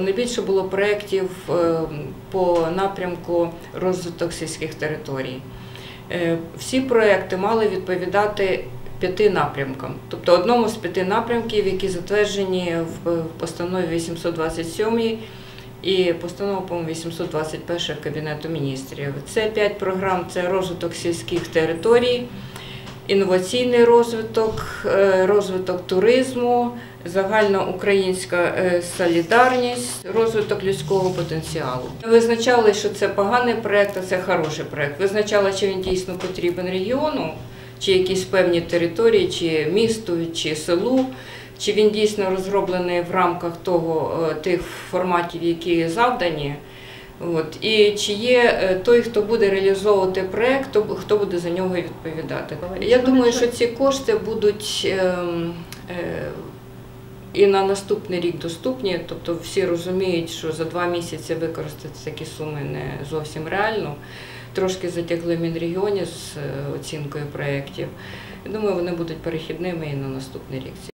найбільше було проєктів е, по напрямку розвиток сільських територій. Е, Всі проекти мали відповідати п'яти напрямкам, тобто одному з п'яти напрямків, які затверджені в в постанові 827 і постанова по-моєму, 821 Кабінету міністрів. Це п'ять програм: це розвиток сільських територій, інноваційний розвиток, е, розвиток туризму, загальноукраїнська е, солідарність, розвиток людського потенціалу. Визначали, що це поганий проект, а це хороший проект. Визначали, чи він дійсно потрібен регіону, чи якісь певні території, чи місту, чи селу. Чи він дійсно розроблений в рамках того е, тих форматів, які завдані? От і чи є е, той, хто буде реалізовувати проект, хто, хто буде за нього відповідати? Я думаю, що ці кошти будуть ем, е, і на наступний рік доступні. Тобто всі розуміють, що за два місяці використати такі суми не зовсім реально. Трошки затягли Мінрегіоні з е, оцінкою проєктів. Я думаю, вони будуть перехідними і на наступний рік.